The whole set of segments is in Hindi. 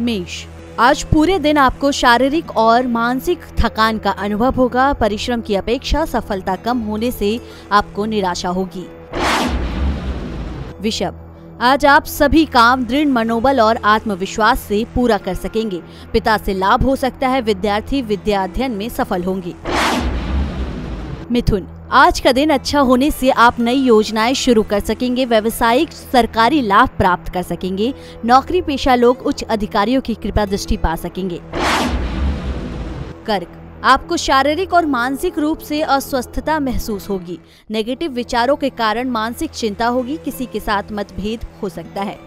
मेष। आज पूरे दिन आपको शारीरिक और मानसिक थकान का अनुभव होगा। परिश्रम की अपेक्षा सफलता कम होने से आपको निराशा होगी। विषभ आज आप सभी काम दृढ़, मनोबल और आत्मविश्वास से पूरा कर सकेंगे। पिता से लाभ हो सकता है, विद्यार्थी विद्या अध्ययन में सफल होंगे। मिथुन, आज का दिन अच्छा होने से आप नई योजनाएँ शुरू कर सकेंगे, व्यवसायिक सरकारी लाभ प्राप्त कर सकेंगे, नौकरी पेशा लोग उच्च अधिकारियों की कृपा दृष्टि पा सकेंगे। कर्क, आपको शारीरिक और मानसिक रूप से अस्वस्थता महसूस होगी। नेगेटिव विचारों के कारण मानसिक चिंता होगी, किसी के साथ मतभेद हो सकता है।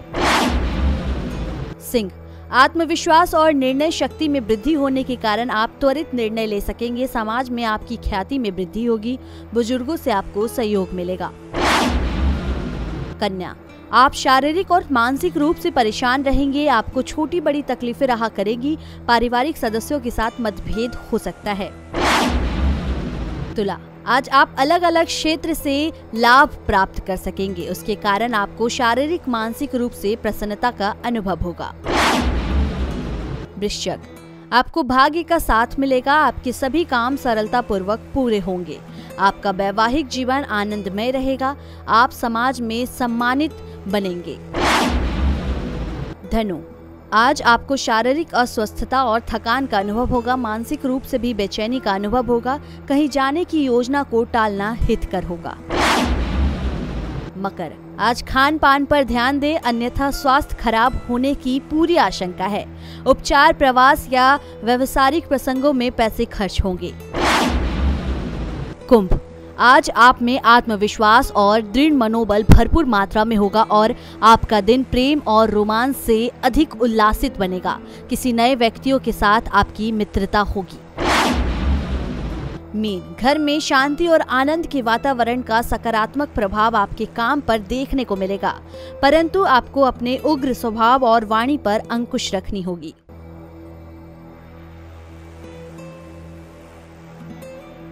सिंह आत्मविश्वास और निर्णय शक्ति में वृद्धि होने के कारण आप त्वरित निर्णय ले सकेंगे। समाज में आपकी ख्याति में वृद्धि होगी। बुज़ुर्गों से आपको सहयोग मिलेगा। कन्या, आप शारीरिक और मानसिक रूप से परेशान रहेंगे। आपको छोटी बड़ी तकलीफें रहा करेगी। पारिवारिक सदस्यों के साथ मतभेद हो सकता है। तुला, आज आप अलग अलग क्षेत्र से लाभ प्राप्त कर सकेंगे। उसके कारण आपको शारीरिक, मानसिक रूप से प्रसन्नता का अनुभव होगा। वृश्चिक आपको भाग्य का साथ मिलेगा, आपके सभी काम सरलता पूर्वक पूरे होंगे। आपका वैवाहिक जीवन आनंदमय रहेगा, आप समाज में सम्मानित बनेंगे। धनु, आज आपको शारीरिक अस्वस्थता और थकान का अनुभव होगा, मानसिक रूप से भी बेचैनी का अनुभव होगा, कहीं जाने की योजना को टालना हितकर होगा। मकर आज खान पान पर ध्यान दें, अन्यथा स्वास्थ्य खराब होने की पूरी आशंका है। उपचार, प्रवास या व्यवसायिक प्रसंगों में पैसे खर्च होंगे। कुंभ। आज आप में आत्मविश्वास और दृढ़ मनोबल भरपूर मात्रा में होगा और आपका दिन प्रेम और रोमांस से अधिक उल्लासित बनेगा। किसी नए व्यक्तियों के साथ आपकी मित्रता होगी। मीन, घर में शांति और आनंद के वातावरण का सकारात्मक प्रभाव आपके काम पर देखने को मिलेगा, परंतु आपको अपने उग्र स्वभाव और वाणी पर अंकुश रखनी होगी।